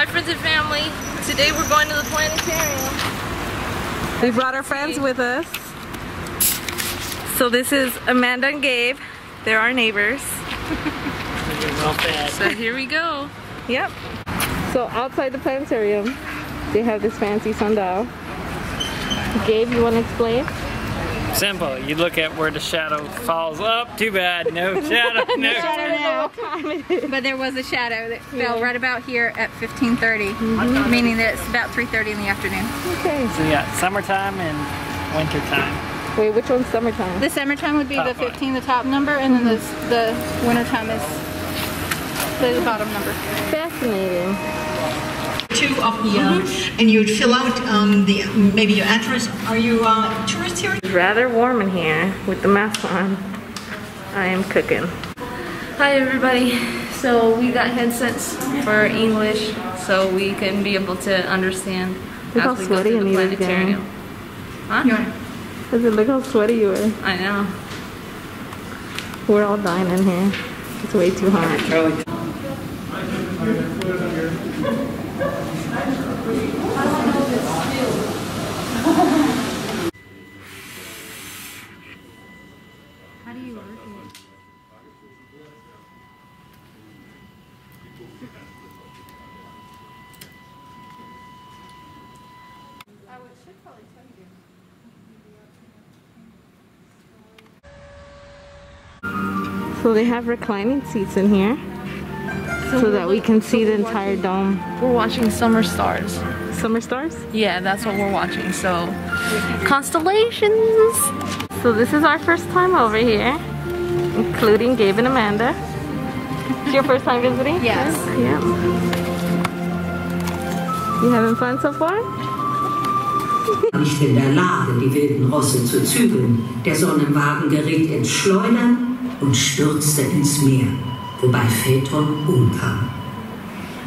Hi friends and family. Today we're going to the planetarium. We brought our friends with us. So this is Amanda and Gabe. They're our neighbors. So here we go. Yep. So outside the planetarium, they have this fancy sundial. Gabe, you want to explain? Simple. You look at where the shadow falls up. Too bad. No shadow. No. shadow now. But there was a shadow that fell right about here at 15:30, meaning that it's about 3:30 in the afternoon. Okay. So yeah, summertime and wintertime. Wait, which one's summertime? The summertime would be the Top one. 15, the top number, and then the the wintertime is the bottom number. Fascinating. two up here, and you'd fill out um, the maybe your address. Are you uh, tourist here? It's rather warm in here with the mask on. I am cooking. Hi everybody. So we got headsets for English so we can be able to understand Look how as we go sweaty through the Anita's getting. planetarium. Huh? You want Does it look how sweaty you are? I know. We're all dying in here. It's way too hot. How do you work it? So they have reclining seats in here so that we can see the entire dome. We're watching summer stars. Summer stars? Yeah, that's what we're watching. So constellations. So this is our first time over here, including Gabe and Amanda. It's your first time visiting? Yes. Yeah. You having fun so far? nicht in der Lage, die wilden Rosse zu zügeln. Der Sonnenwagen geriet ins Schleudern und stürzte ins Meer, wobei Phaeton umkam.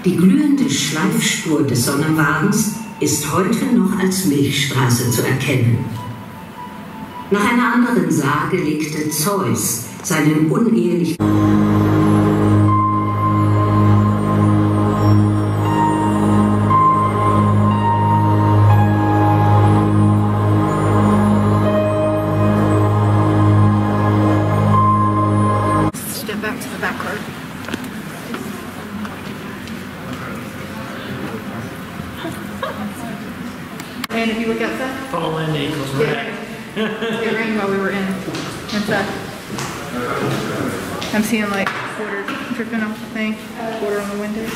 Die glühende Schleifspur des Sonnenwagens ist heute noch als Milchstraße zu erkennen. Nach einer anderen Sage legte Zeus seinen unehelichen And if you look outside, Fall in equals red. it rained while we were in inside. I'm seeing like water dripping off the thing, water on the windows.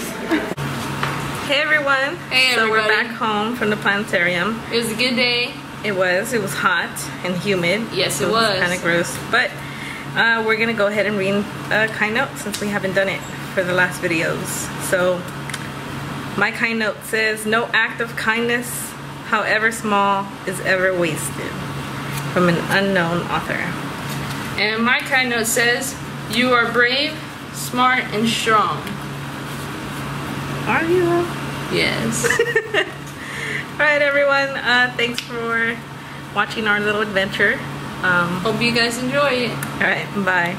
Hey everyone. Hey, So we're everybody. back home from the planetarium. It was a good day. It was. It was hot and humid. Yes, it was. Kind of gross. But uh, we're gonna go ahead and read a kind note since we haven't done it for the last videos. So my kind note says, "No act of kindness, however small, is ever wasted." From an unknown author. And my kind note says, you are brave, smart, and strong. Are you? Yes. All right, everyone. Uh, thanks for watching our little adventure. Um, Hope you guys enjoy it. all right. Bye.